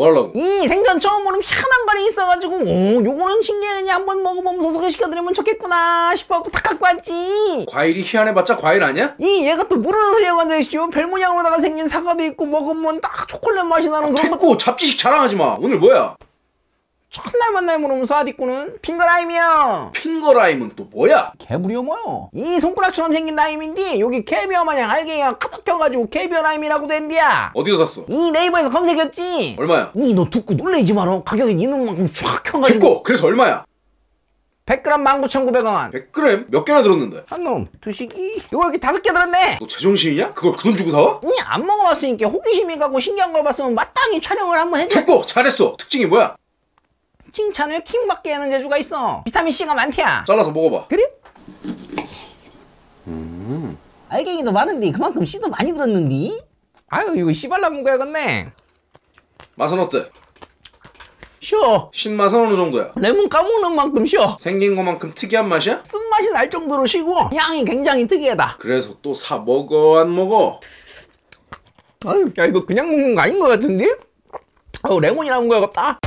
뭐 하려고? 이 생전 처음 보는 희한한 거리 있어가지고 오 요거는 신기하니 한번 먹어보면서 소개시켜드리면 좋겠구나 싶어갖고 딱 갖고 왔지 과일이 희한해봤자 과일 아니야? 이 얘가 또 모르는 소리 하고 앉아있죠 별 모양으로다가 생긴 사과도 있고 먹으면 딱 초콜릿 맛이 나는 그런 거 됐고 잡지식 자랑하지 마. 오늘 뭐야? 첫날 만날 모르면서 아디꾸는 finger lime이요 finger lime은 또 뭐야? 개부려 뭐요 이 손가락처럼 생긴 라임인데 여기 캐비어 마냥 알갱이가 가득 껴가지고 캐비어 라임이라고 된디야 어디서 샀어? 이 네이버에서 검색했지 얼마야? 이 너 듣고 놀래지 마라 가격이 있는 만큼 쫙 켜가지고 됐고 그래서 얼마야? 100g 19,900원 100g 몇 개나 들었는데? 한놈 두식이 이거 이렇게 다섯 개 들었네 너 제정신이냐? 그걸 그 돈 주고 사와? 이안 먹어봤으니까 호기심이 가고 신기한 걸 봤으면 마땅히 촬영을 한번 해줘 됐고 잘했어. 특징이 뭐야? 칭찬을 킹받게 하는 재주가 있어 비타민C가 많대야 잘라서 먹어봐. 그래? 알갱이도 많은데 그만큼 씨도 많이 들었는데 아유 이거 씨발라 먹어야겠네 맛은 어때? 쉬어 신맛은 어느 정도야? 레몬 까먹는 만큼 쉬어 생긴 것만큼 특이한 맛이야? 쓴맛이 날 정도로 쉬고 향이 굉장히 특이하다 그래서 또 사 먹어 안 먹어? 아유 야 이거 그냥 먹는 거 아닌 것 같은데? 아유 레몬이랑 먹어야겠다